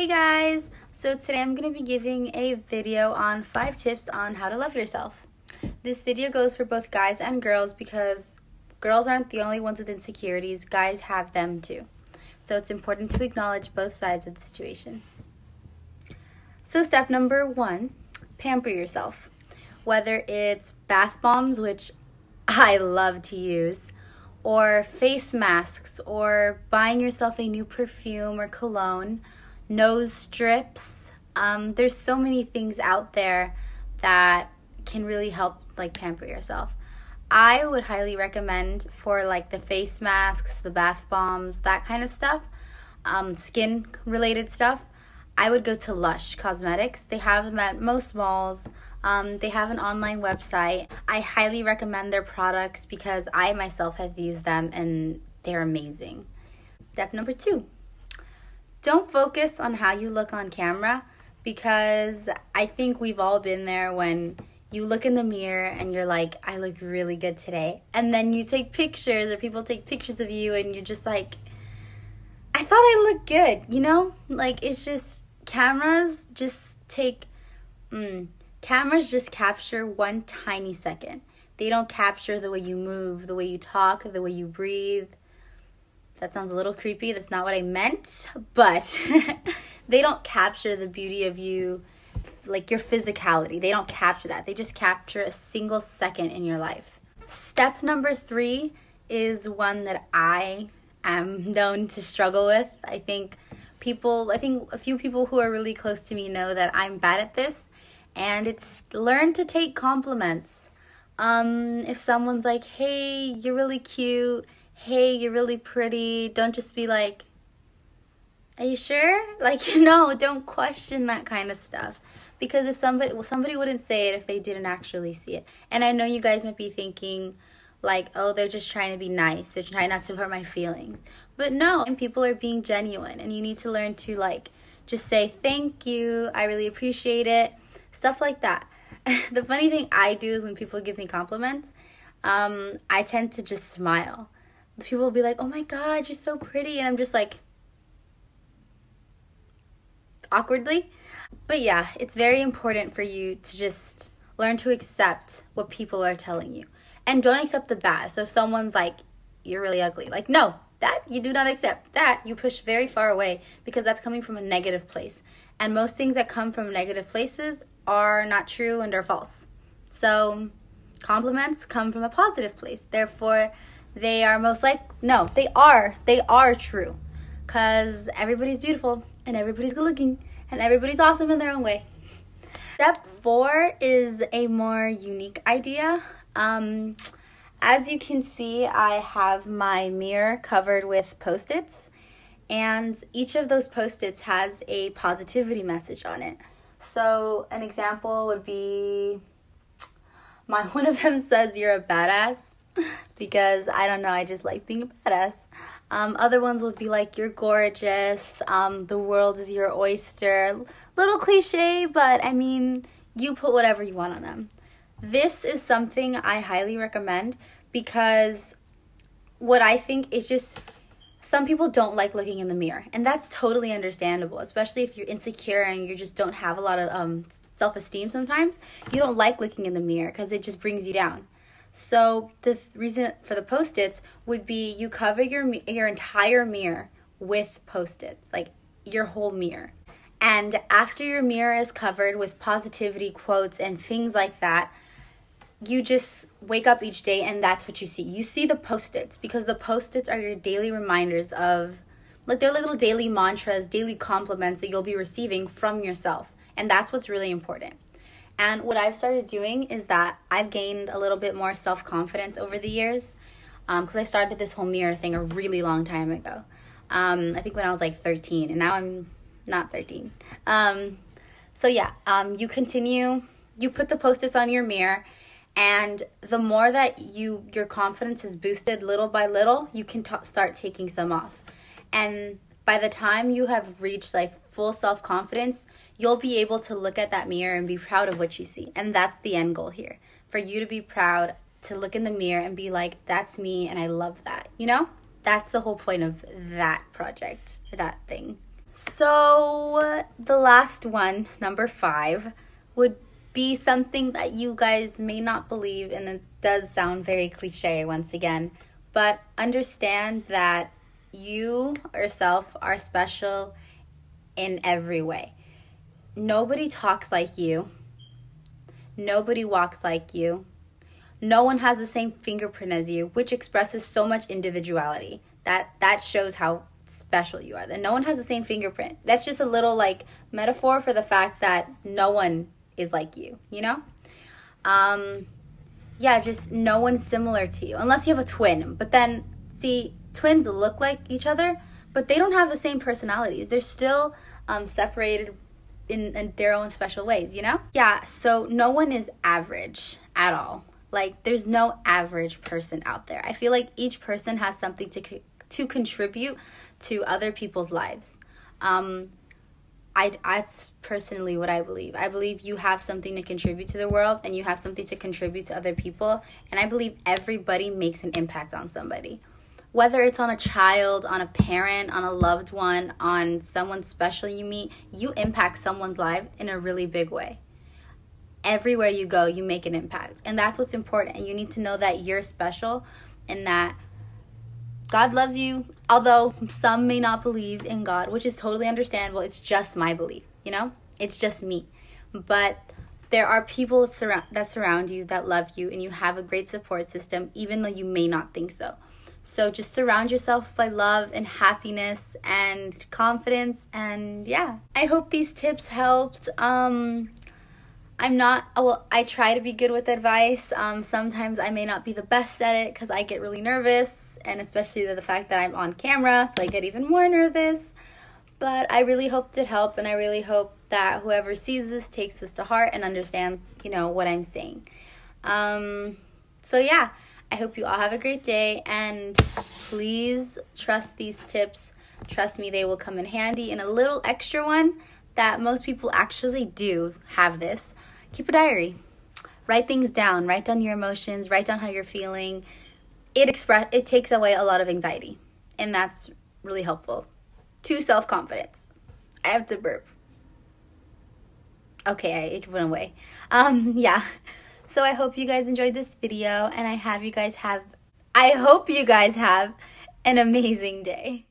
Hey guys! So today I'm going to be giving a video on 5 tips on how to love yourself. This video goes for both guys and girls because girls aren't the only ones with insecurities, guys have them too. So it's important to acknowledge both sides of the situation. So step number 1, pamper yourself. Whether it's bath bombs, which I love to use, or face masks, or buying yourself a new perfume or cologne, nose strips. Um, there's so many things out there that can really help like pamper yourself. I would highly recommend for like the face masks, the bath bombs, that kind of stuff, um, skin related stuff. I would go to Lush Cosmetics. They have them at most malls. Um, they have an online website. I highly recommend their products because I myself have used them and they're amazing. Step number two don't focus on how you look on camera because I think we've all been there when you look in the mirror and you're like, I look really good today. And then you take pictures or people take pictures of you and you're just like, I thought I looked good, you know? Like, it's just cameras just take, mm, cameras just capture one tiny second. They don't capture the way you move, the way you talk, the way you breathe, that sounds a little creepy. That's not what I meant. But they don't capture the beauty of you, like your physicality. They don't capture that. They just capture a single second in your life. Step number three is one that I am known to struggle with. I think people, I think a few people who are really close to me know that I'm bad at this. And it's learn to take compliments. Um, if someone's like, hey, you're really cute hey, you're really pretty. Don't just be like, are you sure? Like, no, don't question that kind of stuff. Because if somebody, well, somebody wouldn't say it if they didn't actually see it. And I know you guys might be thinking, like, oh, they're just trying to be nice. They're trying not to hurt my feelings. But no, and people are being genuine. And you need to learn to, like, just say, thank you. I really appreciate it. Stuff like that. the funny thing I do is when people give me compliments, um, I tend to just smile people will be like, oh my God, you're so pretty. And I'm just like, awkwardly. But yeah, it's very important for you to just learn to accept what people are telling you. And don't accept the bad. So if someone's like, you're really ugly, like, no, that you do not accept. That you push very far away because that's coming from a negative place. And most things that come from negative places are not true and are false. So compliments come from a positive place. Therefore, they are most like no they are they are true. Because everybody's beautiful and everybody's good looking and everybody's awesome in their own way. Step four is a more unique idea. Um, as you can see i have my mirror covered with post-its and each of those post-its has a positivity message on it. So an example would be my one of them says you're a badass because I don't know, I just like being a badass. Um, other ones would be like, You're gorgeous, um, the world is your oyster. Little cliche, but I mean, you put whatever you want on them. This is something I highly recommend because what I think is just some people don't like looking in the mirror, and that's totally understandable, especially if you're insecure and you just don't have a lot of um, self esteem sometimes. You don't like looking in the mirror because it just brings you down. So the th- reason for the post-its would be you cover your your entire mirror with post-its, like your whole mirror. And after your mirror is covered with positivity quotes and things like that, you just wake up each day and that's what you see. You see the post-its because the post-its are your daily reminders of like they're little daily mantras, daily compliments that you'll be receiving from yourself. And that's what's really important. And what I've started doing is that I've gained a little bit more self confidence over the years because um, I started this whole mirror thing a really long time ago. Um, I think when I was like 13, and now I'm not 13. Um, so yeah, um, you continue, you put the post-its on your mirror, and the more that you your confidence is boosted little by little, you can t- start taking some off. And by the time you have reached like full self confidence, you'll be able to look at that mirror and be proud of what you see. And that's the end goal here for you to be proud to look in the mirror and be like, that's me and I love that. You know? That's the whole point of that project, that thing. So, the last one, number five, would be something that you guys may not believe, and it does sound very cliche once again, but understand that you yourself are special in every way. Nobody talks like you, nobody walks like you. No one has the same fingerprint as you, which expresses so much individuality. That that shows how special you are. That no one has the same fingerprint. That's just a little like metaphor for the fact that no one is like you, you know? Um yeah, just no one's similar to you unless you have a twin. But then see, twins look like each other, but they don't have the same personalities. They're still um, separated in, in their own special ways, you know? Yeah, so no one is average at all. Like there's no average person out there. I feel like each person has something to co- to contribute to other people's lives. Um, I that's personally what I believe. I believe you have something to contribute to the world and you have something to contribute to other people, and I believe everybody makes an impact on somebody. Whether it's on a child, on a parent, on a loved one, on someone special you meet, you impact someone's life in a really big way everywhere you go, you make an impact. And that's what's important. And you need to know that you're special and that God loves you. Although some may not believe in God, which is totally understandable. It's just my belief, you know? It's just me. But there are people that surround you that love you and you have a great support system even though you may not think so. So just surround yourself by love and happiness and confidence and yeah. I hope these tips helped. Um I'm not, well, I try to be good with advice. Um, sometimes I may not be the best at it because I get really nervous, and especially the, fact that I'm on camera, so I get even more nervous. But I really hope to help, and I really hope that whoever sees this takes this to heart and understands, you know, what I'm saying. Um, so, yeah, I hope you all have a great day, and please trust these tips. Trust me, they will come in handy. And a little extra one that most people actually do have this keep a diary. Write things down. Write down your emotions. Write down how you're feeling. It express it takes away a lot of anxiety, and that's really helpful. To self confidence. I have to burp. Okay, I, it went away. Um, yeah. So I hope you guys enjoyed this video, and I have you guys have. I hope you guys have an amazing day.